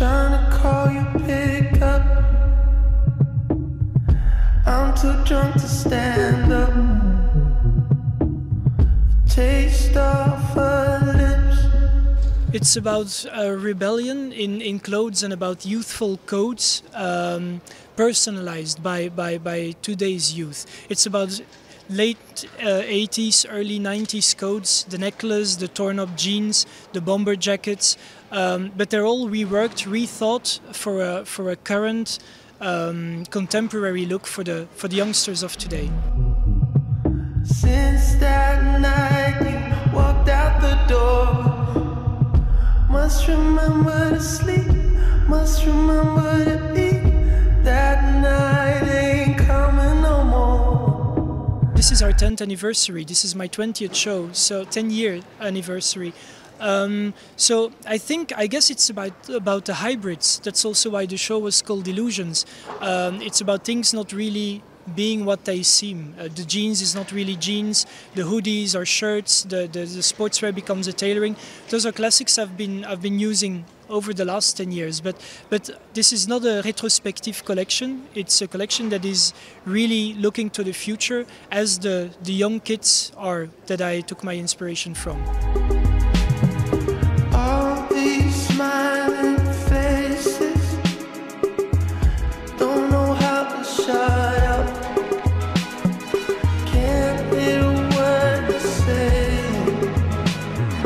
trying to call you pick up. I'm too drunk to stand up. Taste of her lips. It's about uh, rebellion in, in clothes and about youthful codes um, personalized by, by, by today's youth. It's about late uh, 80s, early 90s codes, the necklace, the torn up jeans, the bomber jackets, um, but they're all reworked, rethought for a, for a current um, contemporary look for the, for the youngsters of today. Since that night you walked out the door. Must remember to sleep, must remember to eat. Is our 10th anniversary. This is my 20th show, so 10 year anniversary. Um, so I think I guess it's about about the hybrids. That's also why the show was called Illusions. Um, it's about things not really being what they seem. Uh, the jeans is not really jeans. The hoodies or shirts. The, the the sportswear becomes a tailoring. Those are classics I've been I've been using over the last 10 years. But but this is not a retrospective collection. It's a collection that is really looking to the future as the the young kids are that I took my inspiration from.